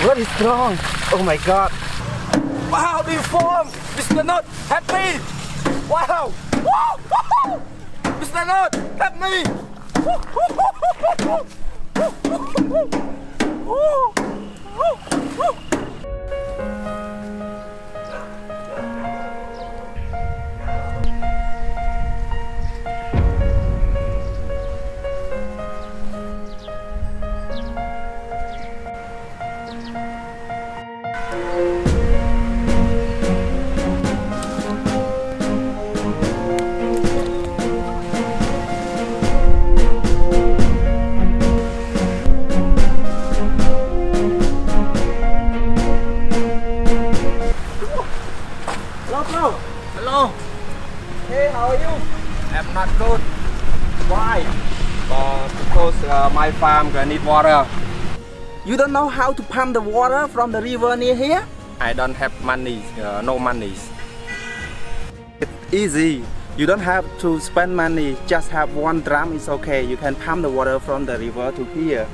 Very strong. Oh my god. Wow, the form. Mr. Help me. Wow. Woo, woo. Mr. Nut, help me. Woo, woo, woo. Uh, my farm gonna need water. You don't know how to pump the water from the river near here? I don't have money, uh, no money. It's easy. You don't have to spend money. Just have one drum. It's okay. You can pump the water from the river to here.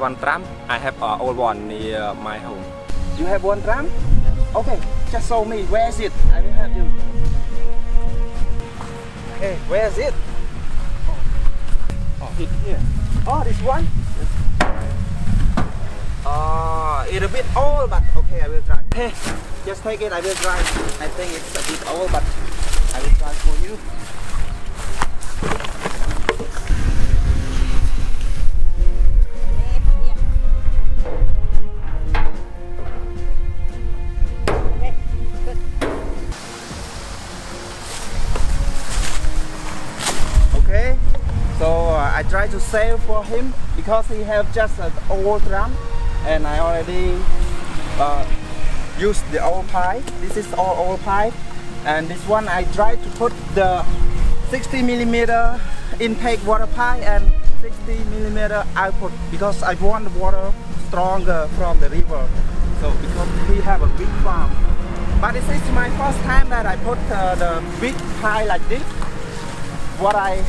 One drum, I have uh, old one near my home. You have one drum? Okay. Just show me. Where is it? I will help you. Okay. Where is it? Oh, here. Oh, this one. Ah, oh, it's a bit old, but okay, I will try. Hey, just take it. I will try. I think it's a bit old, but I will try for you. I try to save for him because he have just an old drum, and I already uh, used the old pipe. This is all old pipe, and this one I try to put the 60 millimeter intake water pipe and 60 millimeter output because I want the water stronger from the river. So because he have a big farm, but this is my first time that I put uh, the big pipe like this what I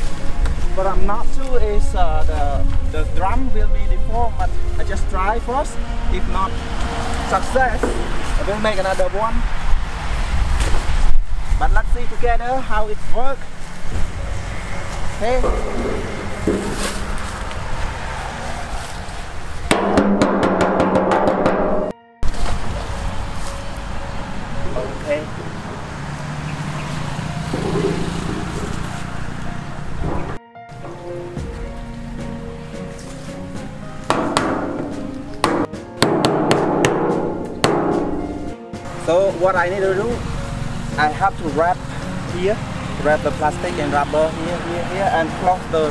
what I'm not sure is uh, the the drum will be deformed but I just try first. If not success I will make another one. But let's see together how it works. Okay what I need to do, I have to wrap here, wrap the plastic and rubber here, here, here, and close the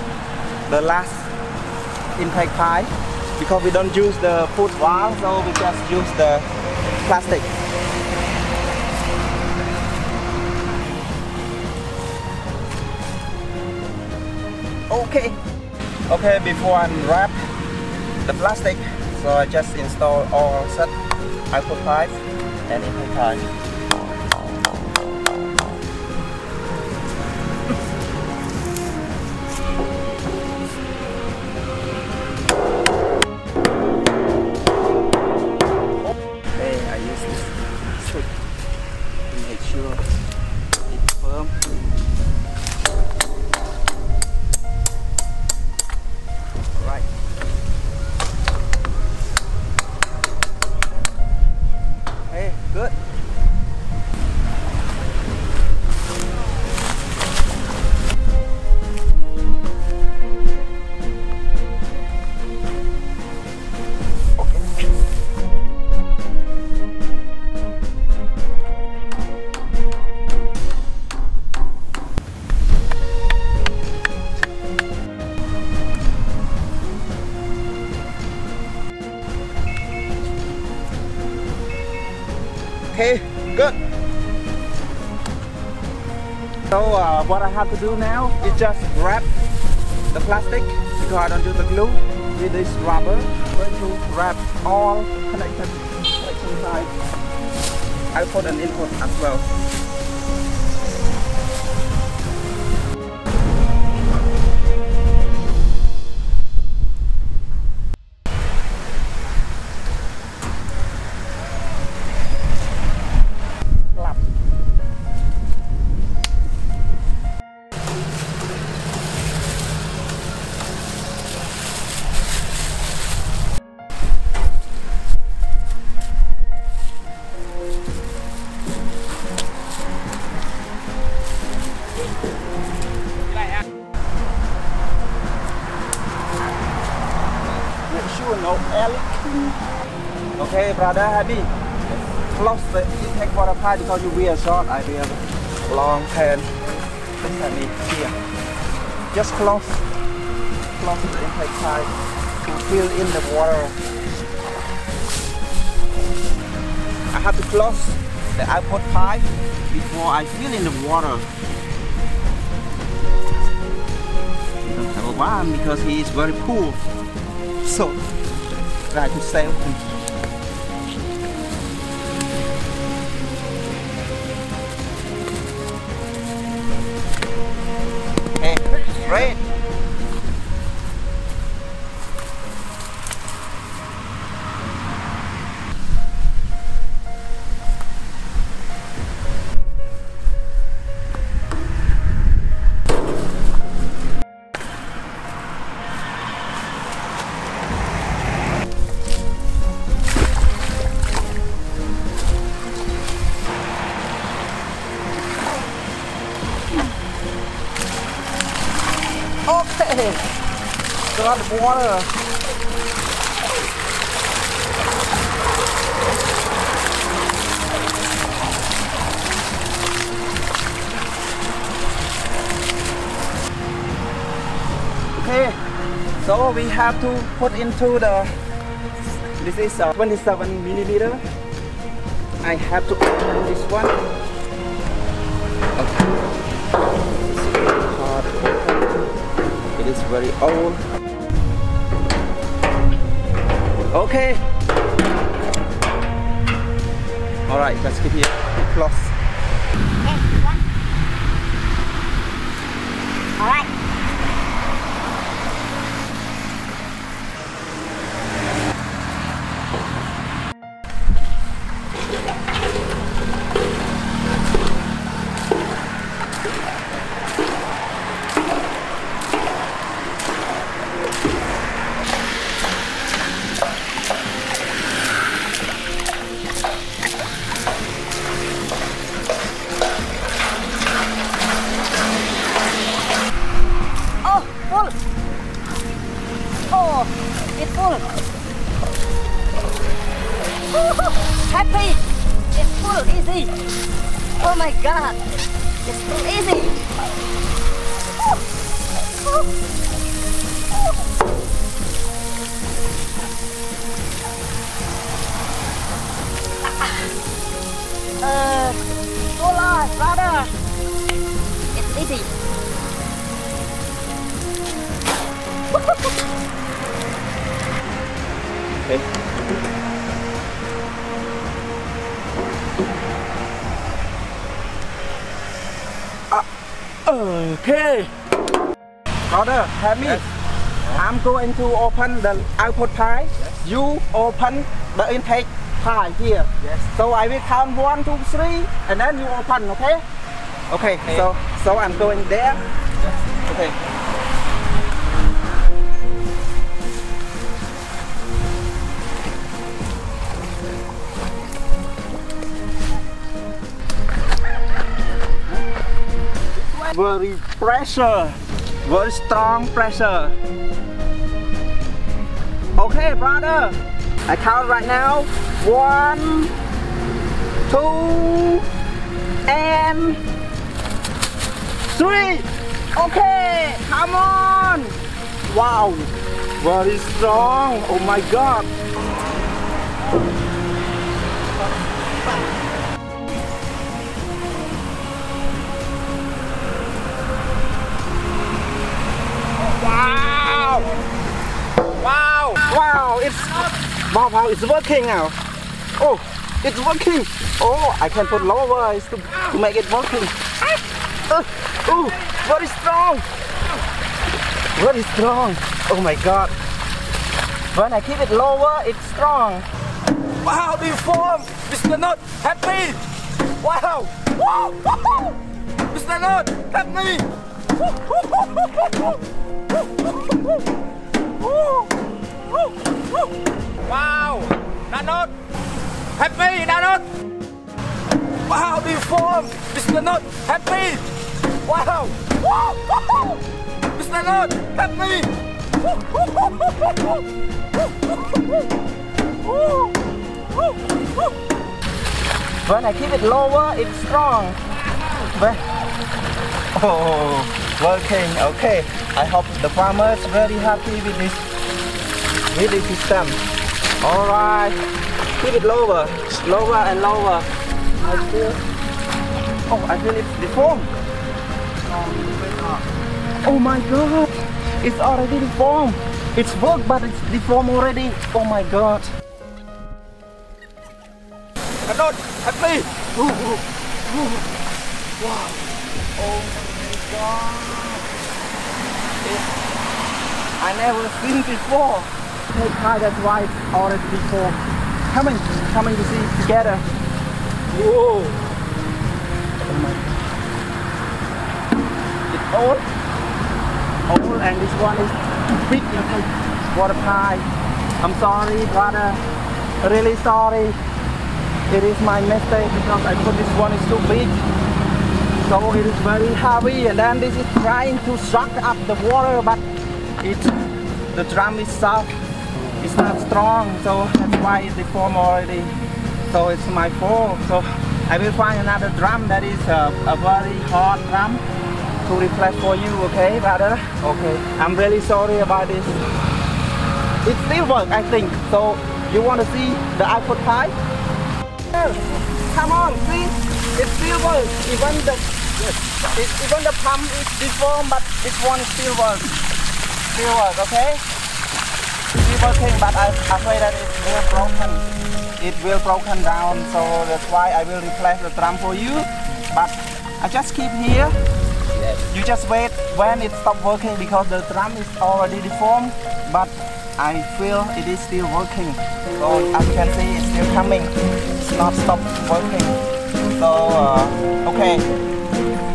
the last intake pipe because we don't use the foot valve, so we just use the plastic. Okay. Okay, before I wrap the plastic, so I just install all set output pipe and intake have to do now is just wrap the plastic because I don't do the glue with this rubber. I'm going to wrap all connected connection sides. I put an input as well. Brother, happy. Close the intake water pipe because you wear short. I wear long pants. Look at me here. Just close, close the intake pipe to fill in the water. I have to close the output pipe before I fill in the water. You don't have a one because he is very poor. So try to save him. Okay. So we have to put into the this is a 27 milliliter. I have to open this one. Okay. It is very old. Okay. All right, let's keep it close. It's full. Happy. It's full, easy. Oh my god. It's full, easy. Uh, solar, brother. It's easy. Okay. Ah, Okay. Brother, help me. I'm going to open the output pipe. You open the intake pipe here. Yes. So I will count one, two, three, and then you open, okay? Okay. Okay. So so I'm going there. Okay. Very pressure, very strong pressure. Okay, brother. I count right now. One, two, and three. Okay, come on. Wow, very strong. Oh my god. Wow, it's wow, wow, it's working now. Oh, it's working. Oh, I can put lower to, to make it working. Uh, oh, very strong. Very strong. Oh my god. When I keep it lower, it's strong. Wow, the form! Mr. Not happy! Wow! Wow! Wow! Mr. Not happy! Wow! Nanot! Happy, Nanot! Wow, the form! Mr. Not happy! Wow! Wow! Mr. Not happy! When I keep it lower, it's strong. When, oh, working. Okay. I hope the farmers very happy with this this system. All right. Keep it lower, lower and lower. I feel. Oh, I feel it's deformed. Oh my god, it's already deformed. It's work, but it's deformed already. Oh my god. I'm not happy. Wow. Oh my god. It, I never seen before. Take that's why it's already before. Coming, coming to see together. Whoa. It's old. Old and this one is big like water pie. I'm sorry, brother. Really sorry. It is my mistake because I thought this one is too big. So it is very heavy and then this is trying to suck up the water but it the drum is soft. It's not strong so that's why it deformed already. So it's my fault. So I will find another drum that is a, a very hard drum to replace for you, okay brother? Okay. I'm really sorry about this. It still works I think. So you want to see the iPod pie? Come on, see? It still works. Even the it, even the pump is deformed, but this one still works. Still works, okay? Working, but I'm afraid that it will broken. It will broken down, so that's why I will replace the drum for you. But I just keep here. You just wait when it stop working because the drum is already deformed, but I feel it is still working. So as you can see, it's still coming. It's not stop working. So uh, okay,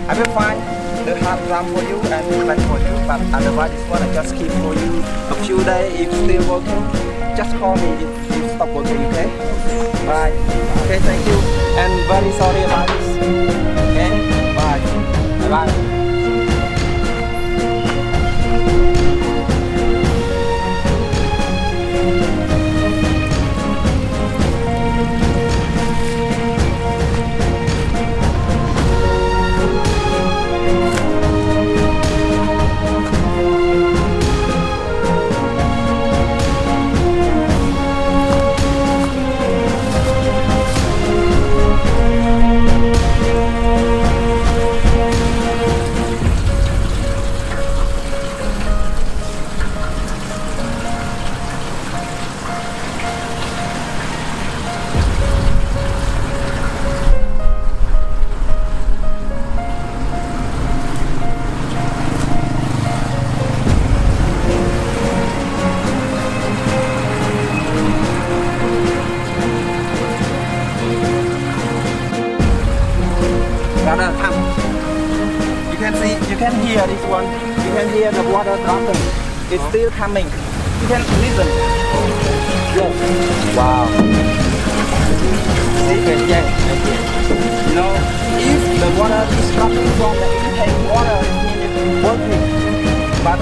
I will find the hard drum for you and replace for you. But otherwise, this one I just keep for you a few days. If still working, just call me if it stop working. Okay? Bye. Okay, thank you. And very sorry about this. Okay? Bye. Bye. Bye. Coming. You can listen. Yes. Wow. You know, if the water is dropping from the intake water, it it's working. But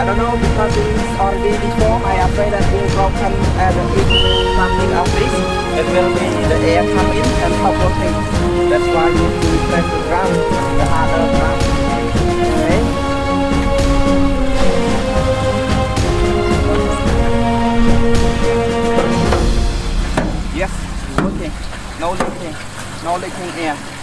I don't know because it is already deformed. I afraid that it will broken and if something of this, it will be the air come in and stop working. That's why you need to the drum, the other drum. Yes, it's working. No